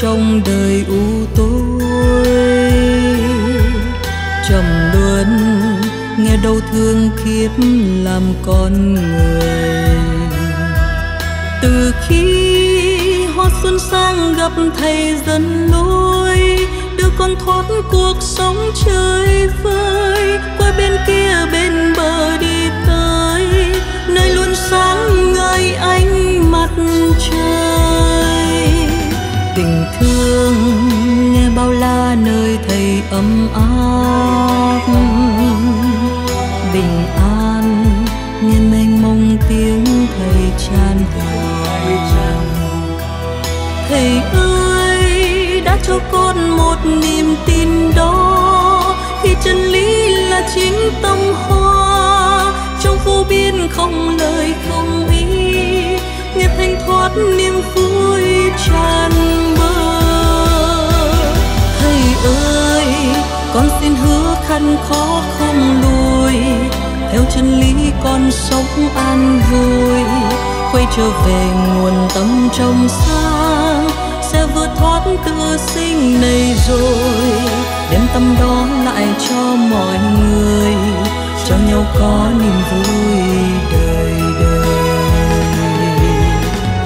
trong đời u tối trầm luân, nghe đau thương kiếp làm con người. Từ khi hoa xuân sang gặp thầy dân lối, đưa con thoát cuộc sống chơi vơi, qua bên kia bên bờ đi tới, nơi luôn sáng ngời anh ấm áp, bình an nghe mênh mông tiếng thầy tràn hòa thầy ơi, đã cho con một niềm tin đó, khi chân lý là chính tâm hoa, trong vô biên không lời không ý, nghe thanh thoát niềm vui gian khó không lùi. Theo chân lý con sống an vui. Quay trở về nguồn tâm trong sáng, sẽ vượt thoát tự sinh này rồi. Đem tâm đó lại cho mọi người, cho nhau có niềm vui đời đời.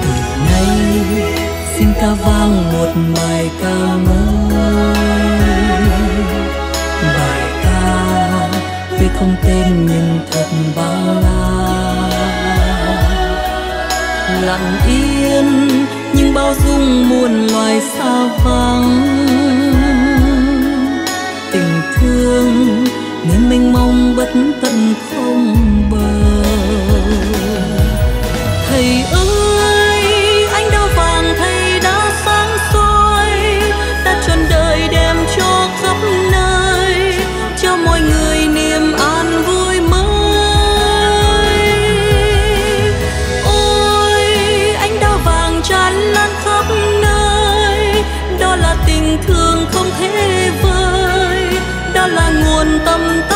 Từ nay xin ca vang một bài ca mới. Không tên nhưng thật bao la. Lặng yên, nhưng bao dung muôn loài xa vắng. Tình thương, nên mênh mông bất tận không tâm ta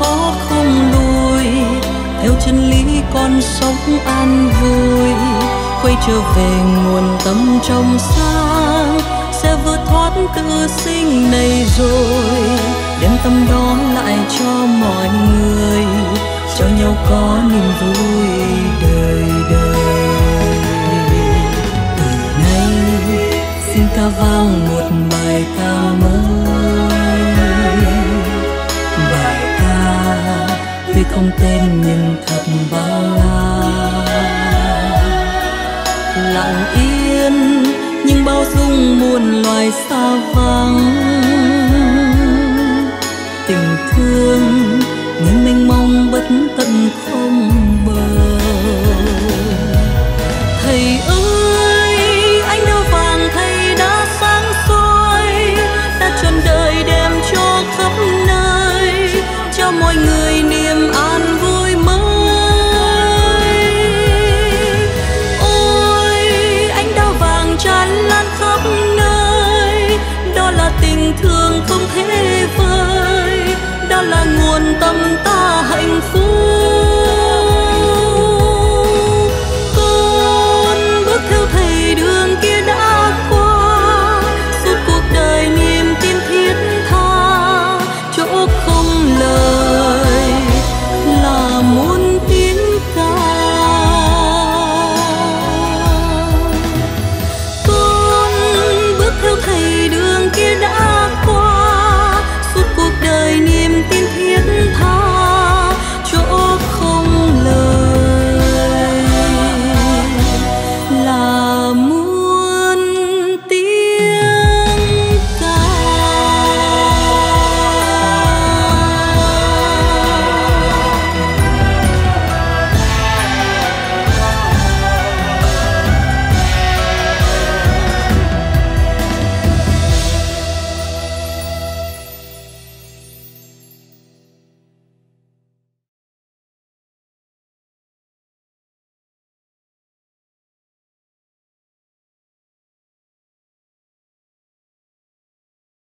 khó không lùi. Theo chân lý con sống an vui. Quay trở về nguồn tâm trong sáng, sẽ vượt thoát tự sinh này rồi. Đem tâm đó lại cho mọi người, cho nhau có niềm vui đời đời. Muôn loài xa vắng. Tình thương như mênh mông bất tận không bờ. Thầy ơi anh đã vàng thầy đã sáng soi đã trọn đời đem cho khắp nơi, cho mọi người tình thương không thể vơi. Đó là nguồn tâm ta hạnh phúc.